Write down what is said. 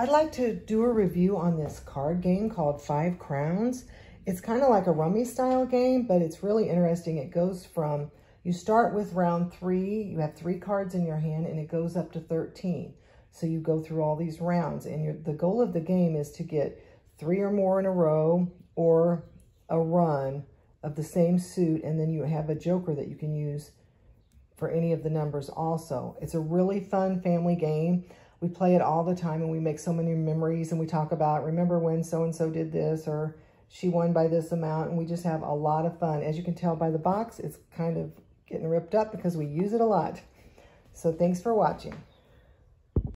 I'd like to do a review on this card game called Five Crowns. It's kind of like a rummy style game, but it's really interesting. It goes from, you start with round three, you have three cards in your hand, and it goes up to 13. So you go through all these rounds, and the goal of the game is to get three or more in a row or a run of the same suit, and then you have a joker that you can use for any of the numbers also. It's a really fun family game. We play it all the time and we make so many memories and we talk about, remember when so-and-so did this or she won by this amount and we just have a lot of fun. As you can tell by the box, it's kind of getting ripped up because we use it a lot. So thanks for watching.